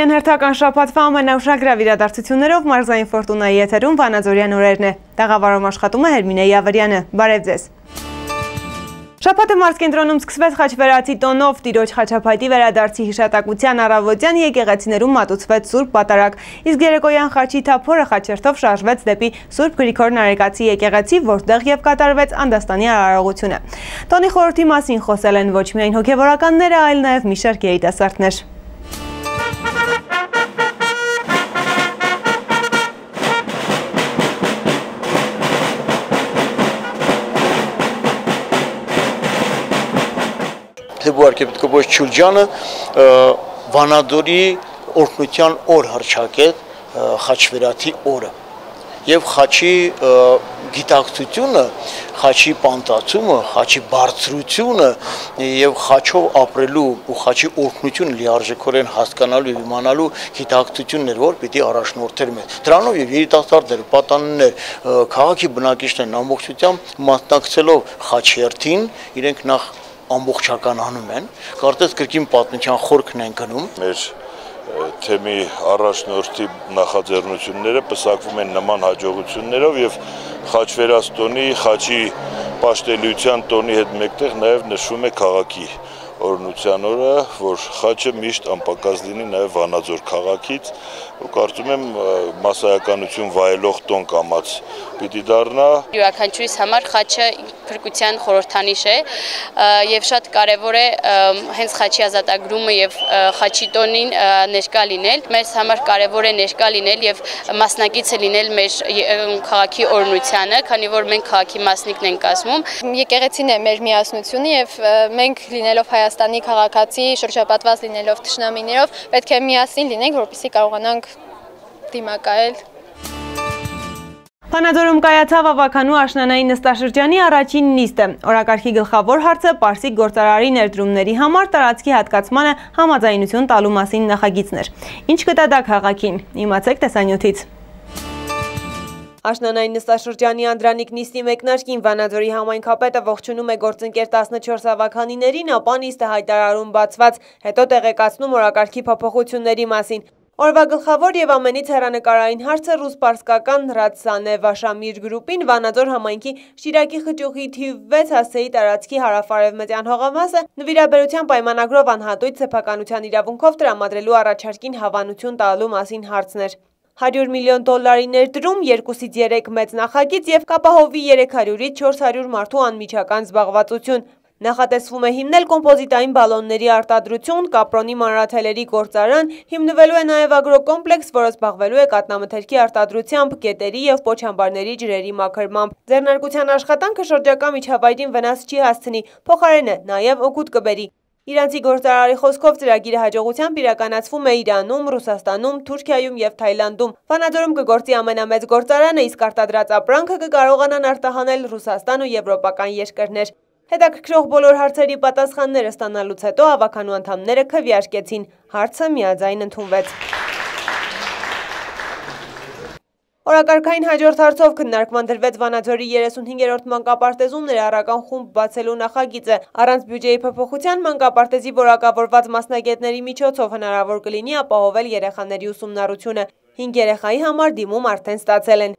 Վանաձորյան հերթական շապատվա ամենաուշագրավ իրադարձություններով մարզային ֆորտունայի եթերում Վանաձորյան օրերն է։ Տաղավարում աշխատում է Հերմինե Յավրյանը։ Բարև ձեզ։ Շապատը մարզ կենտրոնում սկսվեց խաչվերացի տոնով, տիրոջ խաչապայտի վերադարձի հիշատակության առավոտյան եկեղեցիներում մատուցվեց սուրբ պատարակ, իսկ երեկոյան խաչի թափորը խաչերթով շարժվեց դեպի սուրբ գրիքոր նարեկացի եկեղեցի, որտեղ և կատարվեց անդաստանի արարողությունը։ Տոնի խորորդի մասին խոսել են ոչ միայն հոգևորականները, այլ նաև մի շարք երիտասարդներ։ Թեբու արքեպիտկոպոս Չուրջյանը Վանադորի օրհնության օր հրճակեց խաչվերաթի օրը եւ խաչի գիտակցությունը, խաչի պանտացումը, խաչի բարձրությունը եւ խաչով ապրելու ու խաչի օրհնությունը լիարժեքորեն հասկանալու եւ իմանալու գիտակցություններ, որ պիտի առաջնորդեր մեզ։ Դրանով եւ երիտասարդներ, պատանիներ, քաղաքի բնակիչներն ամբողջությամբ մասնակցելով խաչերթին, իրենք նախ ամբողջականանում են, կարծես կրկին պատմության խորքն են գնում։ Մեր թեմի առաջնորդի նախաձեռնությունները պսակվում են նման հաջողություններով եւ խաչվերաստոնի, խաչի պաշտելիության տոնի հետ մեկտեղ նաեւ նշվում է քաղաքի օրնության օրը, որ խաչը միշտ անպակաս լինի նաև Վանաձոր քաղաքից ու կարծում եմ massայականություն վայելող տոն կամած պիտի դառնա։ Յուրաքանչյուրիս համար խաչը փրկության խորհրդանիշ է եւ շատ կարեւոր է հենց խաչի ազատագրումը եւ խաչի տոնին ներկա լինել։ Մեզ համար կարեւոր է ներկա լինել եւ մասնակիցը լինել մեր քաղաքի օրնությանը, քանի որ մենք քաղաքի մասնիկն ենք կազմում։ Եկեղեցին է մեր միասնությունը եւ մենք լինելով Հայաստան Հայաստանի քաղաքացի շրջապատված լինելով թշնամիներով պետք է միասին լինենք, որպեսզի կարողանանք դիմակայել Փանաձորում կայացավ ավականու աշնանային նստաշրջանի առաջին նիստը։ Օրակարգի գլխավոր հարցը Պարսիկ գործարարի ներդրումների համար տարածքի հատկացմանը համաձայնություն տալու մասին նախագիծներ։ Ինչ կտա դա քաղաքին։ Իմացեք տեսանյութից։ Աշնանային նստաշրջանի Անդրանիկ նիստի մեկնարկին Վանաձորի համայնքապետը ողջունում է գործընկեր 14 ավականիներին, ապա նիստը հայտարարում բացված, հետո տեղեկացնում օրակարգի փոփոխությունների մասին։ Օրվա գլխավոր եւ ամենից հերանեկարային հարցը ռուս-պարսկական Ռացանե Վաշամիր գրուպին Վանաձոր համայնքի Շիրակի խճուղի թիվ 6 հասցեի տարածքի հարավարևմտյան հողամասը նվիրաբերության պայմանագրով անհատույց սեփականության իրավունքով տրամադրելու առաջարկին հավանություն տալու մասին հարցներ։ 100 միլիոն դոլարի ներդրում, 2-ից 3 մեծ նախագիծ եւ կապահովի 300-ից 400 մարդու անմիջական զբաղվածություն։ Նախատեսվում է հիմնել կոմպոզիտային բալոնների արտադրություն, կապրոնի մանրաթելերի գործարան, հիմնվելու է նաև ագրոկոմպլեքս, որը զբաղվելու է կատնամթերքի արտադրությամբ, գետերի եւ պոչամբարների ջրերի մաքրմամբ։ Ձեռնարկության աշխատանքը շրջակա միջավայրին վնաս չի հասցնի, փոխարենը նաև օգուտ կբերի։ Իրանցի գործարարի խոսքով ծրագիրը հաջողությամբ իրականացվում է Իրանում, Ռուսաստանում, Թուրքիայում եւ Թայլանդում։ Վանաձորում կգործի ամենամեծ գործարանը, իսկ արտադրած ապրանքը կկարողանան արտահանել Ռուսաստան ու եվրոպական երկրներ։ Հետաքրքրող բոլոր հարցերի պատասխանները ստանալուց հետո ավականու անդամները քվեարկեցին։ Հարցը միաձայն ընդունվեց։ Օրակարգային հաջորդ հարցով քննարկման դրվեց Վանաձորի 35-րդ մանկապարտեզում ներառական խումբ բացելու նախագիծը։ Առանց բյուջեի փոփոխության մանկապարտեզի որակավորված մասնագետների միջոցով հնարավոր կլինի ապահովել երեխաների ուսումնառությունը։ 5 երեխայի համար դիմում արդեն ստացել են։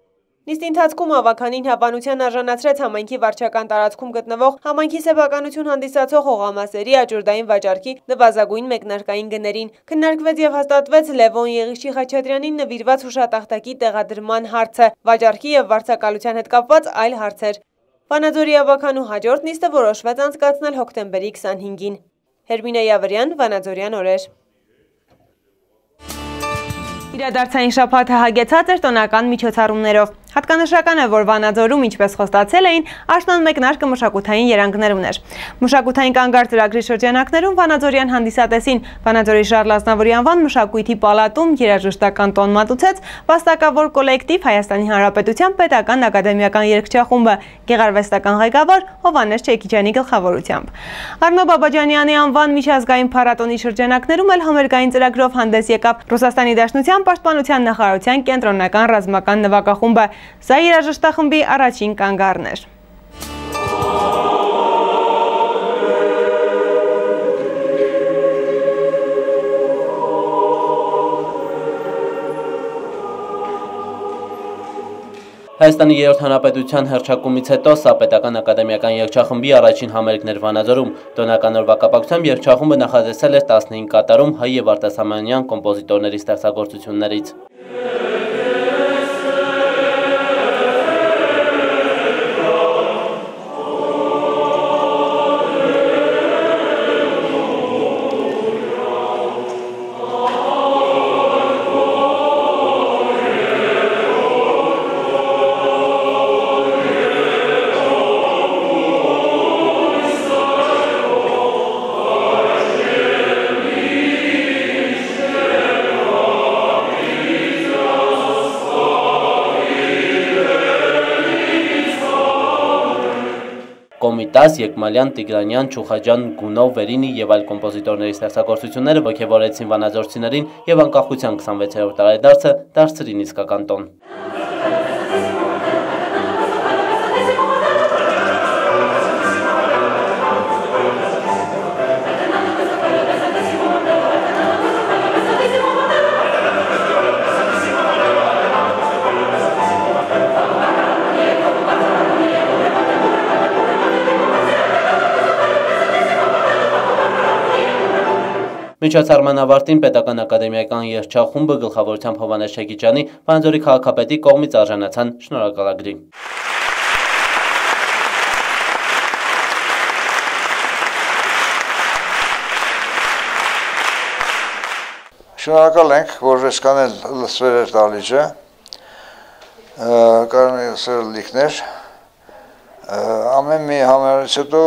Նիստի ընթացքում ավականին հավանության արժանացրեց համայնքի վարչական տարածքում գտնվող համայնքի սեփականություն հանդիսացող հողամասերի աճուրդային վաճառքի նվազագույն մեկնարկային գներին։ Քննարկվեց եւ հաստատվեց Լևոն Եղիշի Խաչատրյանին նվիրված հուշատախտակի տեղադրման հարցը, վաճառքի եւ վարձակալության հետ կապված այլ հարցեր։ Վանաձորի ավականու հաջորդ նիստը որոշվեց անցկացնել հոկտեմբերի 25-ին։ Հերմինե Յավրյան, Վանաձորյան օրեր։ Իրադարձային շապաթը հագեցած էր տոնական միջոցառումներով։ Հատկանշական է, որ Վանաձորում, ինչպես խոստացել էին, աշնան մեկնարկը մշակութային երանգներ ուներ։ Մշակութային կանգար ծրագրի շրջանակներում Վանաձորյան հանդիսատեսին Վանաձորի Շարլ Ազնավուրի անվան մշակույթի պալատում երաժշտական տոն մատուցեց վաստակավոր կոլեկտիվ Հայաստանի Հանրապետության Պետական ակադեմիական երգչախումբը գեղարվեստական ղեկավար Հովանես Չեքիջյանի գլխավորությամբ։ Արնո Բաբաջանյանի անվան միջազգային փառատոնի շրջանակներում էլ համերգային ծրագրով հանդես եկավ Ռուսաստանի Դաշնության պաշտպանության նախարարության կենտրոնական ռազմական նվագախումբը Սա երաժշտախմբի առաջին կանգառն էր։ Հայաստանի երրորդ հանրապետության հրճակումից հետո սա պետական ակադեմիական երգչախմբի առաջին համերգներ Վանաձորում։ Տոնականոր վակապակցությամբ երգչախումբը նախաձեսել էր 15 կատարում հայ եւ արտասահմանյան կոմպոզիտորների ստեղծագործություններից։ Կոմիտաս, Եկմալյան, Տիգրանյան, Չուխաջան, Գունով, Վերինի եւ այլ կոմպոզիտորների ստեղծագործությունները ողջևորեցին վանաձորցիներին եւ անկախության 26-րդ տարեդարձը դարձրին իսկական տոն։ Միջոցառման ավարտին Պետական ակադեմիական երգչախումբը գլխավորությամբ Հովանես Շեգիջյանի Վանձորի քաղաքապետի կողմից արժանացան շնորհակալագրի։ Շնորհակալ ենք, որ այսքան էլ լսվել էր դալիճը, կարող է լսել լիքներ, ամեն մի համարից հետո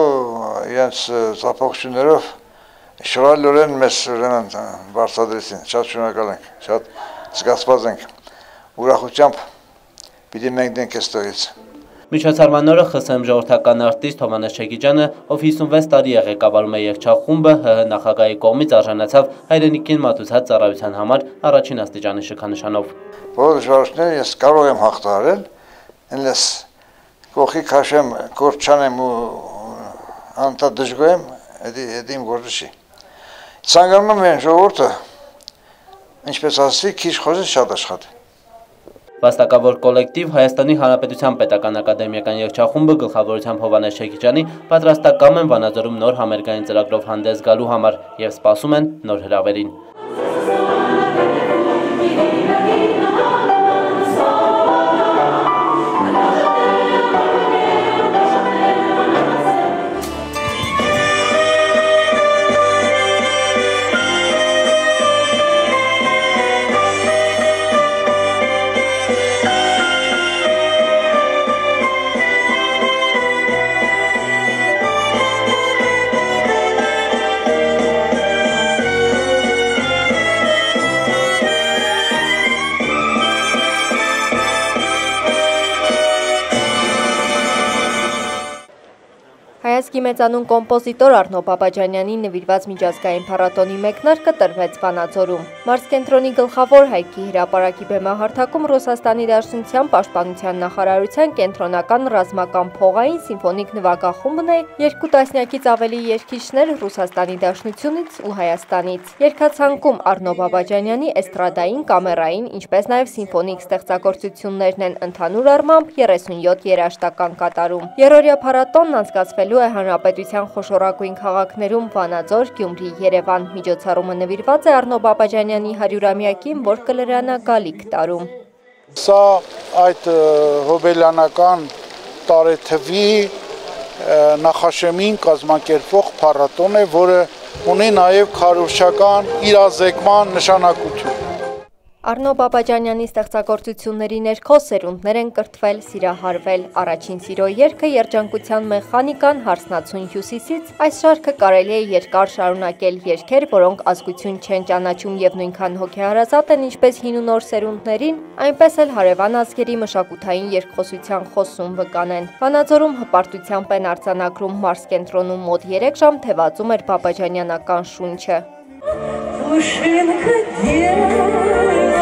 իրենց ծափողություններով Շնորհալորեն մեզ ուրեմն բարձրացրին, շատ շնորհակալ ենք, շատ զգացված ենք։ Ուրախությամբ պիտի մենք դենք այստեղից։ Միջոցառման օրը ԽՍՀՄ ժողովրդական արտիստ Հովանես Չեգիջյանը, ով 56 տարի է ղեկավարում է երգչախումբը, ՀՀ նախագահի կողմից արժանացավ հայրենիքին մատուցած ծառայության համար առաջին աստիճանի շքանշանով։ Բոլոր դժվարությունները ես կարող եմ հաղթահարել, այնպես կողքի քաշեմ, կորչանեմ ու անտա դժգոհեմ, դա իմ գործը չի։ Ցանկանում եմ ժողովուրդը, ինչպես ասացի, քիչ խոսի շատ աշխատի։ Վաստակավոր կոլեկտիվ Հայաստանի Հանրապետության Պետական Ակադեմիական երգչախումբը գլխավորությամբ Հովանես Շեքիջյանի պատրաստակամ են Վանաձորում նոր համերգային ծրագրով հանդես գալու համար եւ սպասում են նոր հրավերին։ մեծանուն կոմպոզիտոր Արնո Բաբաջանյանի նվիրված միջազգային փառատոնի մեկնարկը տրվեց Վանաձորում։ Մարզկենտրոնի գլխավոր Հայքի հրապարակի բեմահարթակում Ռուսաստանի Դաշնության Պաշտպանության նախարարության կենտրոնական ռազմական փողային սիմֆոնիկ նվագախումբն է երկու տասնյակից ավելի երգիչներ Ռուսաստանի Դաշնությունից ու Հայաստանից։ Երգացանկում Արնո Բաբաջանյանի էստրադային, կամերային, ինչպես նաև սիմֆոնիկ ստեղծագործություններն են ընդհանուր առմամբ 37 երաժշտական կատարում։ Երորյա փառատոնն անցկացվելու է Հանրապետության խոշորագույն քաղաքներում Վանաձոր, Գյումրի, Երևան։ Միջոցառումը նվիրված է Արնո Բաբաջանյանի 100-ամյակին, որ կլրանա գալիք տարում։ Սա այդ հոբելյանական տարեթվի նախաշեմին կազմակերպվող փառատոն է, որը ունի նաև քարոշչական իրազեկման նշանակություն։ Արնո Բաբաջանյանի ստեղծագործությունների ներքո սերունդներ են կրթվել, սիրահարվել։ Առաջին սիրո երգը երջանկության մեխանիկան հարսնացուն հյուսիսից այս շարքը կարելի է երկար շարունակել երգեր, որոնք ազգություն չեն ճանաչում եւ նույնքան հոգեհարազատ են ինչպես հին ու նոր սերունդներին, այնպես էլ հարևան ազգերի մշակութային երկխոսության խոսում վկան են։ Վանաձորում հպարտությամբ են արձանագրում Մարս կենտրոնում մոտ 3 ժամ թևածում էր Բաբաջանյանական շունչը։ Ուշինքը դեր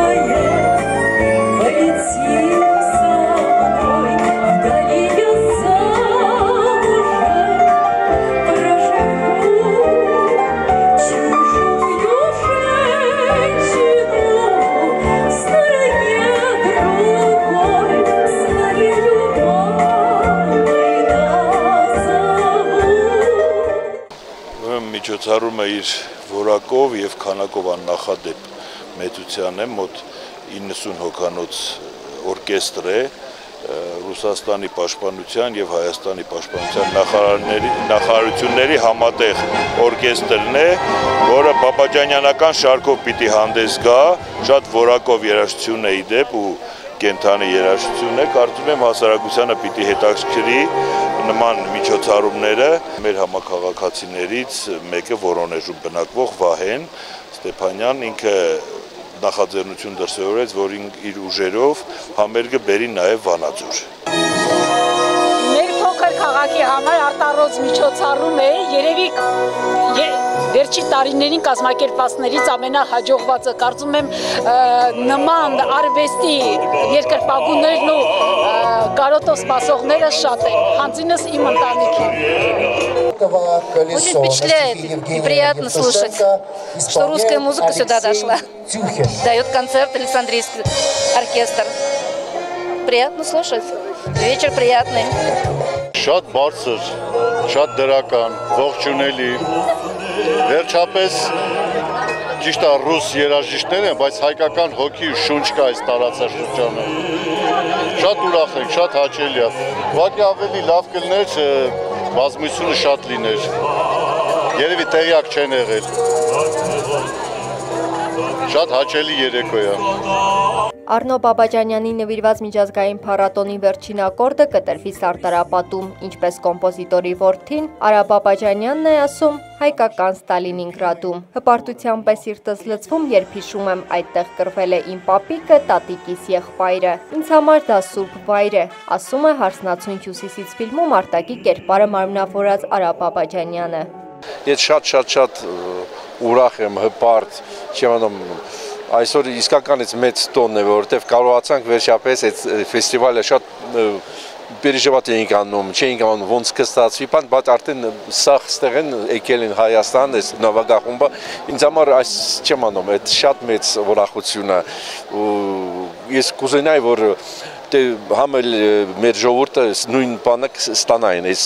միջոցառումը իր որակով եւ քանակով աննախադեպ մեծության է մոտ 90 հոկանոց օրկեստր է Ռուսաստանի պաշտպանության եւ Հայաստանի պաշտպանության նախարարների նախարարությունների համատեղ օրկեստրն է, որը Պապաջանյանական շարքով պիտի հանդես գա, շատ որակով երաժշտություն է իդեպ ու կենթանի երաժշտություն է, կարծում եմ հասարակությանը պիտի հետաքրքրի նման միջոցառումները մեր համակարգացիներից մեկը Վորոնեժում բնակվող Վահեն Ստեփանյան ինքը նախաձեռնություն դրսևորեց, որ իր ուժերով համերգը բերի նաև Վանաձոր։ Մեր փոքր քաղաքի համար արտարոց միջոցառում է, երևի վերջի տարիներին կազմակերպածներից ամենահաջողվածը կարծում եմ նման արվեստի երկրպագուներն ու կարոտով սպասողները շատ են, հանձինս իմ ընտանիքին։ Очень впечатляет и приятно слушать, что русская музыка сюда дошла. Дает концерт Александрийский оркестр. Приятно слушать. Вечер приятный. Շատ բարձր, շատ դրական, ողջունելի։ Վերջապես ճիշտ է ռուս երաժիշտներ են, բայց հայկական հոգի ու շունչ կա այս տարածաշրջանում։ Շատ ուրախ ենք, շատ հաճելի է։ Ուղղակի ավելի լավ կլներ բազմությունը շատ լիներ։ Երևի տեղյակ չեն եղել։ Շատ հաճելի երեկո է։ Արնո Բաբաջանյանի նվիրված միջազգային փառատոնի վերջին ակորդը կտրվի Սարտարապատում, ինչպես կոմպոզիտորի որդին Արա Բաբաջանյանն է ասում, հայկական Ստալինինգրադում։ Հպարտության պես սիրտս լցվում, երբ հիշում եմ այդտեղ կռվել է իմ պապիկը, տատիկիս եղբայրը։ Ինձ համար դա սուրբ վայր է, ասում է հարսնացուն հյուսիսից ֆիլմում արտակի կերպարը մարմնավորած Արա Բաբաջանյանը։ Ես շատ-շատ-շատ ուրախ եմ, հպարտ, չեմ անում, այսօր իսկականից մեծ տոնն է, որովհետև կարողացանք վերջապես այդ ֆեստիվալը շատ Պերիժեվատ էինք անում, չէինք անում, ոնց կստացվի, բան, բայց արդեն սախ ստեղ են եկել են Հայաստան, այս նավագախումբը, ինձ համար այս չեմ անում, այդ շատ մեծ որախությունը, ես կուզենայի, որ դե համ էլ մեր ժողովուրդը նույն բանը ստանային, այս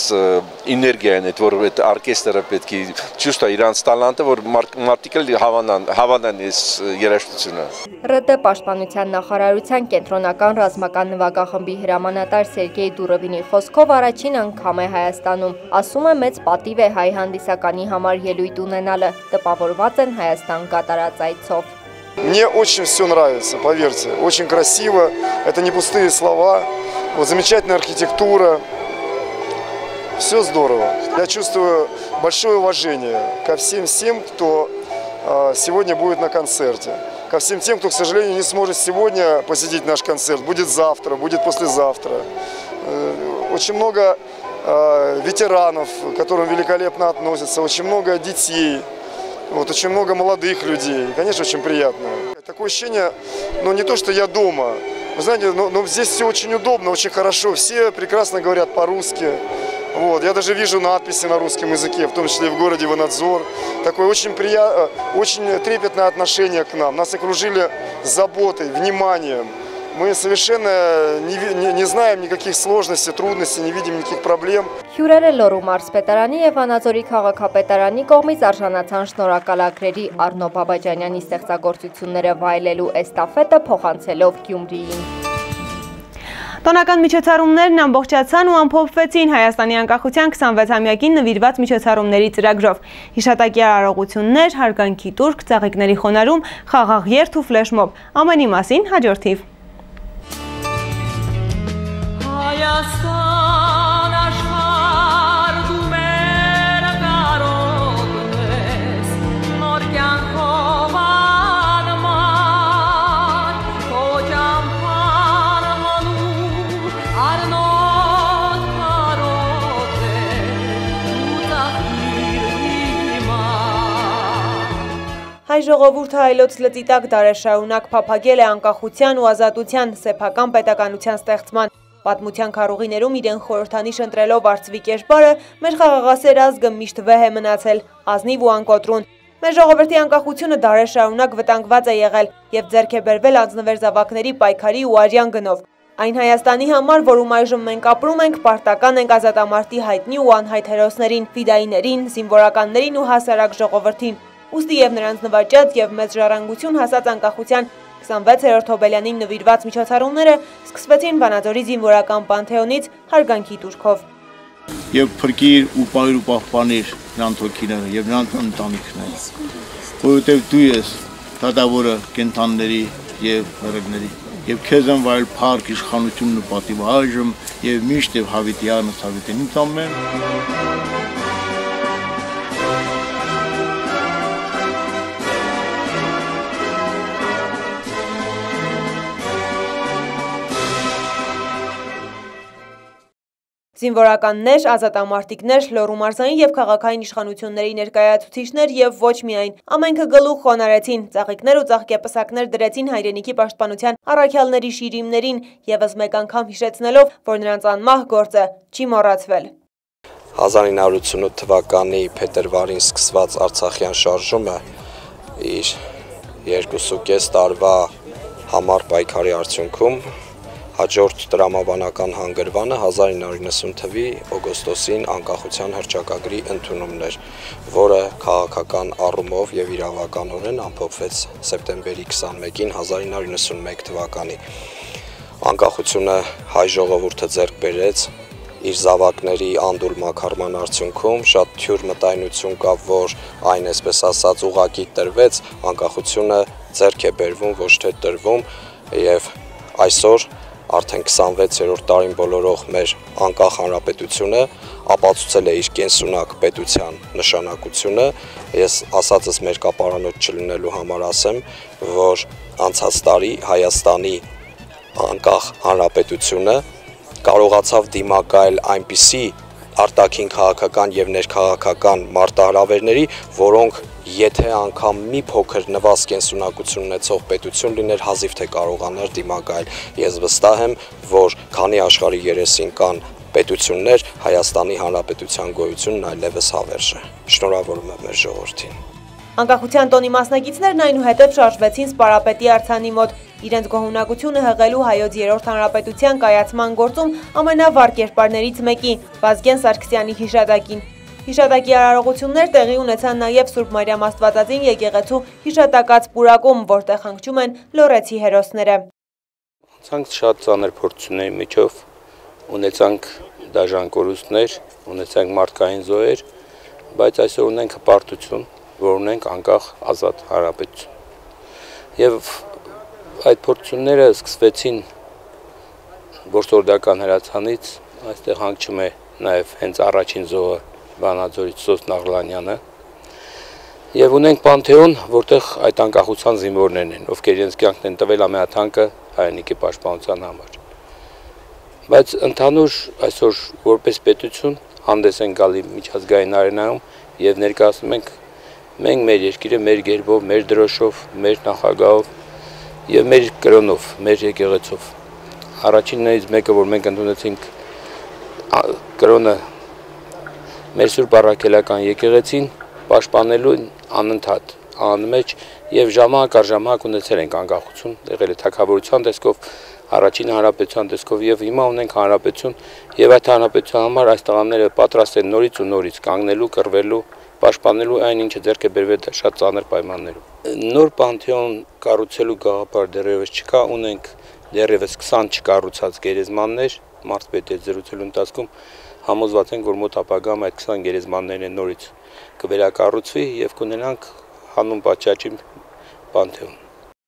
էներգիան, այդ որ այդ օրկեստրը պետք է ճուստա իրանց տալանտը, որ մարդիկ էլ հավանան, հավանան այս երաժշտությունը։ ՌԴ պաշտպանության նախարարության կենտրոնական ռազմական նվագախմբի հրամանատար Սերգեյ Դուրովինի խոսքով առաջին անգամ է Հայաստանում։ Ասում է մեծ պատիվ է հայ հանդիսականի համար ելույթ ունենալը։ Տպավորված են Հայաստան կատարած այցով։ Мне очень все нравится, поверьте. Очень красиво. Это не пустые слова. Вот замечательная архитектура. Все здорово. Я чувствую большое уважение ко всем тем, кто сегодня будет на концерте. Ко всем тем, кто, к сожалению, не сможет сегодня посетить наш концерт. Будет завтра, будет послезавтра. Э, очень много ветеранов, к которым великолепно относятся. Очень много детей. Вот, очень много молодых людей. Конечно, очень приятно. Такое ощущение, ну не то, что я дома. Вы знаете, но, но здесь все очень удобно, очень хорошо. Все прекрасно говорят по-русски. Вот, я даже вижу надписи на русском языке, в том числе в городе Ванадзор. Такое очень, прия... Э, очень трепетное отношение к нам. Нас окружили заботой, вниманием. Мы совершенно не, не, не знаем никаких сложностей, трудностей, не видим никаких проблем. Հյուրերը Լոռու մարզպետարանի եւ Վանաձորի քաղաքապետարանի կողմից արժանացան շնորհակալագրերի Արնո Բաբաջանյանի ստեղծագործությունները վայելելու էստաֆետը փոխանցելով Գյումրիին։ Տոնական միջոցառումներն ամբողջացան ու ամփոփվեցին Հայաստանի անկախության 26-ամյակին նվիրված միջոցառումների ծրագրով։ Հիշատակի արարողություններ, հարգանքի տուրք, ծաղիկների խոնարհում, խաղաղ երթ ու ֆլեշմոբ։ Ամենի մասին հաջորդիվ։ Հայաստան աշխար դու մեր կարոտն ես նոր կյանքով անման քո ճամփան հանում արնոտ կարոտ է ու տախիր Հայ ժողովուրդը հայլոց լծի տակ դարաշարունակ փափագել է անկախության ու ազատության սեփական պետականության ստեղծման Պատմության քարուղիներում իրեն խորհրդանիշ ընտրելով արծվի կերպարը, մեր խաղաղասեր ազգը միշտ վեհ է մնացել, ազնիվ ու անկոտրուն։ Մեր ժողովրդի անկախությունը դարեր շարունակ վտանգված է եղել եւ ձեռք է բերվել անձնվեր զավակների պայքարի ու արյան գնով։ Այն Հայաստանի համար, որում այժմ մենք ապրում ենք, պարտական ենք ազատամարտի հայտնի ու անհայտ հերոսներին, ֆիդայիներին, զինվորականներին ու հասարակ ժողովրդին։ Ուստի եւ նրանց նվաճած եւ մեծ ժառանգություն հասած անկախության 26-րդ Հոբելյանին նվիրված միջոցառումները սկսվեցին Վանաձորի զինվորական պանթեոնից հարգանքի տուրքով։ Եվ փրկիր ու պահիր ու պահպանիր նրանց հոգիները եւ նրանց ընտանիքները, որովհետեւ դու ես դատավորը կենթանների եւ հրեգների եւ քեզ են վայել փառք իշխանությունն ու պատիվը այժմ եւ միշտ եւ հավիտյանս հավիտենից ամեն Զինվորականներ, ազատամարտիկներ, Լոռու մարզային եւ քաղաքային իշխանությունների ներկայացուցիչներ եւ ոչ միայն ամենքը գլուխ խոնարեցին, ծաղիկներ ու ծաղկեպսակներ դրեցին հայրենիքի պաշտպանության առաքյալների շիրիմներին եւս մեկ անգամ հիշեցնելով, որ նրանց անմահ գործը չի մոռացվել։ 1988 թվականի փետրվարին սկսված Արցախյան շարժումը իր 2.5 տարվա համառ պայքարի արդյունքում Հաջորդ տրամաբանական հանգրվանը 1990 թվի օգոստոսին անկախության հռչակագրի ընդունումն էր, որը քաղաքական առումով եւ իրավականորեն ամփոփվեց սեպտեմբերի 21-ին 1991 թվականի։ Անկախությունը հայ ժողովուրդը ձեռք բերեց իր զավակների անդուլ մակարման արդյունքում շատ թյուր մտայնություն կա, որ այն այսպես ասած ուղակի տրվեց, անկախությունը ձեռք է բերվում, ոչ թե տրվում եւ այսօր արդեն 26-րդ տարին բոլորող մեր անկախ հանրապետությունը ապացուցել է իր կենսունակ պետության նշանակությունը։ Ես ասածս մեր կապարանոց չլինելու համար ասեմ, որ անցած տարի Հայաստանի անկախ հանրապետությունը կարողացավ դիմակայել այնպիսի արտաքին քաղաքական եւ ներքաղաքական մարտահրավերների, որոնք եթե անգամ մի փոքր նվազ կենսունակություն ունեցող պետություն լիներ, հազիվ թե կարողանար դիմակայել։ Ես վստահ եմ, որ քանի աշխարհի երեսին կան պետություններ, Հայաստանի Հանրապետության գոյությունն այլևս հավերժ է։ Շնորհավորում եմ մեր ժողովրդին։ Անկախության տոնի մասնակիցներն այնուհետև շարժվեցին Սպարապետի արձանի մոտ, իրենց գոհունակությունը հղելու հայոց երրորդ հանրապետության կայացման գործում ամենավառ կերպարներից մեկի՝ Վազգեն Սարգսյանի հիշատակին։ Հիշատակի արարողություններ տեղի ունեցան նաև Սուրբ Մարիամ Աստվածածին եկեղեցու հիշատակած պուրակում, որտեղ հանգչում են լորեցի հերոսները։ Ցանկ շատ ծանր փորձությունների միջով ունեցանք դաժան կորուստներ, ունեցանք մարդկային զոհեր, բայց այսօր ունենք հպարտություն, որ ունենք անկախ ազատ հանրապետություն։ Եվ այդ փորձությունները սկսվեցին գործորդական հրացանից, այստեղ հանգչում է նաև հենց առաջին զոհը Վանաձորից Սոս Նաղլանյանը եւ ունենք Պանթեոն, որտեղ այդ անկախության զինվորներն են, ովքեր իրենց կյանքն են տվել ամենաթանկը հայրենիքի պաշտպանության համար։ Բայց ընդհանուր այսօր որպես պետություն հանդես են գալի միջազգային արենայում եւ ներկայացնում ենք մենք մեր երկիրը մեր գերբով, մեր դրոշով, մեր նախագահով եւ մեր կրոնով, մեր եկեղեցով։ Առաջիններից մեկը, որ մենք ընդունեցինք կրոնը մեր Սուրբ Առաքելական եկեղեցին պաշտպանելու անընդհատ անմեջ եւ ժամանակ առ ժամանակ ունեցել ենք անկախություն, եղել է թակավորության տեսքով, առաջին հանրապետության տեսքով եւ հիմա ունենք հանրապետություն եւ այդ հանրապետության համար այս տղաները պատրաստ են նորից ու նորից կանգնելու, կռվելու, պաշտպանելու այն ինչը ձեռք է բերվել շատ ծանր պայմաններում։ Նոր պանթեոն կառուցելու գաղափար դեռևս չկա, ունենք դեռևս 20 չկառուցած գերեզմաններ, մարզպետի զրուցելու ընթացքում համոզված ենք, որ մոտ ապագամ այդ 20 գերեզմաններն նորից կվերակառուցվի եւ կունենանք հանուն պատշաճի պանթեոն։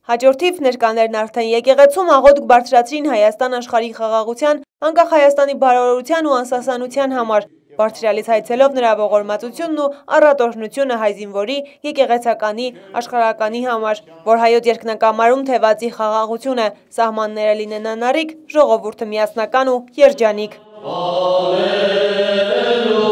Հաջորդիվ ներկաներն արդեն եկեղեցում աղոտ բարձրացրին Հայաստան աշխարհի խաղաղության, անկախ Հայաստանի բարօրության ու անսասանության համար, բարձրալից հայցելով նրա ողորմածությունն ու առատորհնությունը հայ զինվորի, եկեղեցականի, աշխարհականի համար, որ հայոց երկնակամարում թևածի խաղաղությունը, սահմանները լինեն անարիք, ժողովուրդը միասնական ու երջանիկ։ Իմանունը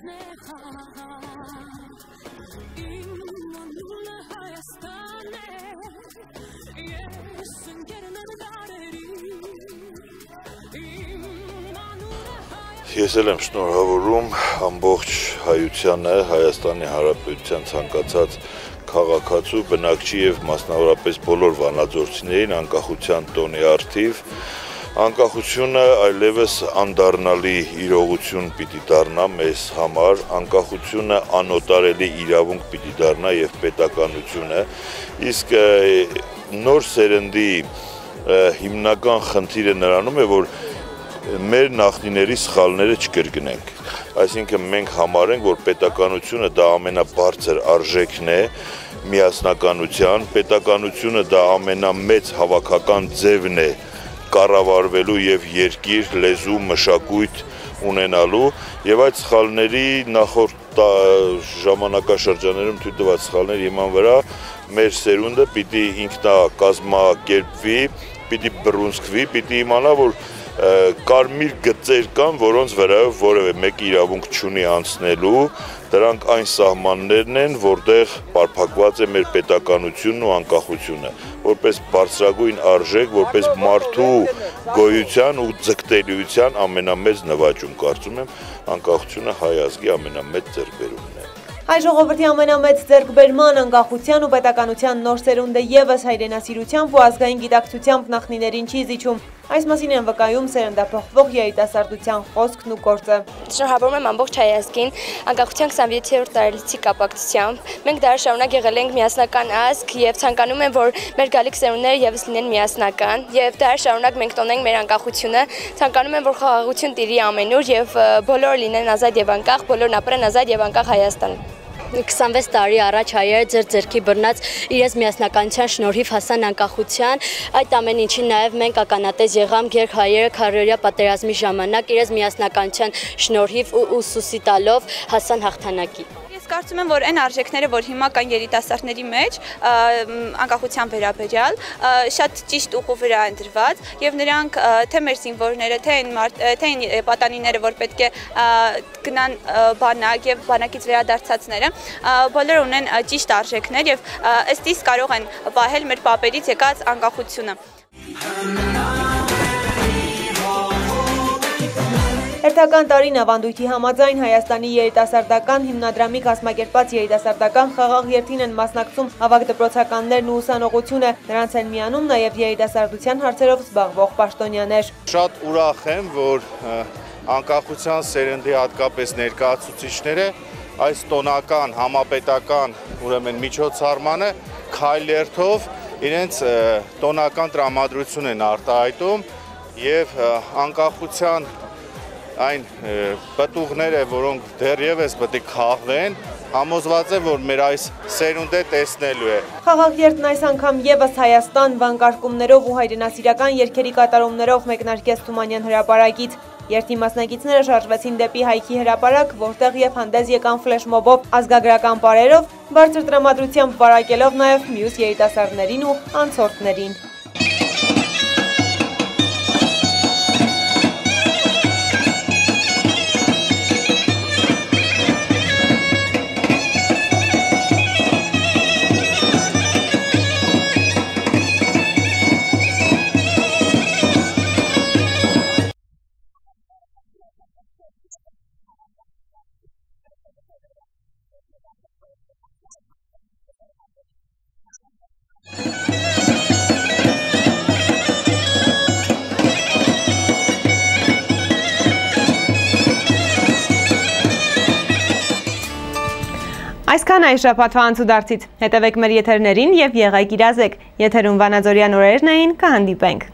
Ես էլ եմ շնորհավորում ամբողջ հայությանը, Հայաստանի Հանրապետության ցանկացած քաղաքացու, բնակչի եւ մասնավորապես բոլոր վանաձորցիներին անկախության տոնի արդիվ անկախությունը այլևս անդառնալի իրողություն պիտի դառնա մեզ համար, անկախությունը անոտարելի իրավունք պիտի դառնա եւ պետականությունը, իսկ նոր սերնդի հիմնական խնդիրը նրանում է, որ մեր նախնիների սխալները չկրկնենք։ Այսինքն մենք համարենք, որ պետականությունը դա ամենաբարձր արժեքն է միասնականության, պետականությունը դա ամենամեծ հավաքական ձևն է կառավարվելու եւ երկիր, լեզու, մշակույթ ունենալու եւ այդ սխալների նախորդ ժամանակաշրջաներում թույլ տված սխալների հիման վրա մեր սերունդը պիտի ինքնա կազմակերպվի, պիտի բռունցքվի, պիտի իմանա, որ կարմիր գծեր կան, որոնց վրայով որևէ մեկ իրավունք չունի անցնելու, դրանք այն սահմաններն են, որտեղ պարփակված է մեր պետականությունն ու անկախությունը, որպես բարձրագույն արժեք, որպես մարդու գոյության ու ձգտելիության ամենամեծ նվաճում, կարծում եմ, անկախությունը հայ ազգի ամենամեծ ձեռքբերումն է։ Հայ ժողովրդի ամենամեծ ձեռքբերման, անկախության ու պետականության նոր սերունդը եւս հայրենասիրությամբ ու ազգային գիտակցությամբ նախնիներին չի զիջում։ Այս մասին են վկայում սերնդափոխվող երիտասարդության խոսքն ու գործը։ Շնորհավորում եմ ամբողջ հայազգին անկախության 27-րդ տարելիցի կապակցությամբ։ Մենք դեռ շարունակ եղել ենք միասնական ազգ եւ ցանկանում եմ, որ մեր գալիք սերունդները եւս լինեն միասնական եւ դեռ շարունակ մենք տոնենք մեր անկախությունը։ Ցանկանում եմ, որ խաղաղություն տիրի ամենուր եւ բոլորը լինեն ազատ եւ անկախ, բոլորն ապրեն ազատ եւ անկախ Հայաստան։ 26 տարի առաջ հայերը ձեր ձերքի բռնած իրենց միասնականության շնորհիվ հասան անկախության։ Այդ ամեն ինչին նաև մենք ականատես եղանք երբ հայերը քարերյա պատերազմի ժամանակ իրենց միասնականության շնորհիվ ու ուսուսի տալով հասան հաղթանակի կարծում եմ, որ այն արժեքները, որ հիմա կան երիտասարդների մեջ, անկախության վերաբերյալ, շատ ճիշտ ուղու վրա են դրված եւ նրանք թե մեր զինվորները, թե այն թե այն պատանիները, որ պետք է գնան բանակ եւ բանակից վերադարձածները, բոլորը ունեն ճիշտ արժեքներ եւ ըստ իս կարող են պահել մեր պապերից եկած անկախությունը։ Հերթական տարին ավանդույթի համաձայն Հայաստանի երիտասարդական հիմնադրամի կազմակերպած երիտասարդական խաղաղ երթին են մասնակցում հավաք դպրոցականներն ու ուսանողությունը, նրանց են միանում նաև երիտասարդության հարցերով զբաղվող պաշտոնյաներ։ Շատ ուրախ եմ, որ անկախության սերնդի հատկապես ներկայացուցիչները այս տոնական համապետական ուրեմն միջոցառմանը քայլերթով իրենց տոնական տրամադրություն են արտահայտում եւ անկախության այն պտուղները, որոնք դեռևս պետք է քաղվեն, համոզված եմ, որ մեր այս սերունդը տեսնելու է։ Խաղաղերթն այս անգամ եւս Հայաստան վանկարկումներով ու հայրենասիրական երկերի կատարումներով մեկնարկեց Թումանյան հրապարակից։ Երթի մասնակիցները շարժվեցին դեպի հայքի հրապարակ, որտեղ եւ հանդես եկան ֆլեշմոբով ազգագրական բարերով, բարձր տրամադրությամբ վարակելով նաեւ մյուս երիտասարդներին ու անցորդներին։ Այսքան այս շապատվա անցուդարձից, հետևեք մեր եթերներին և եղայք իրազեք, եթերում վանաձորյան օրերն էին կհանդիպենք։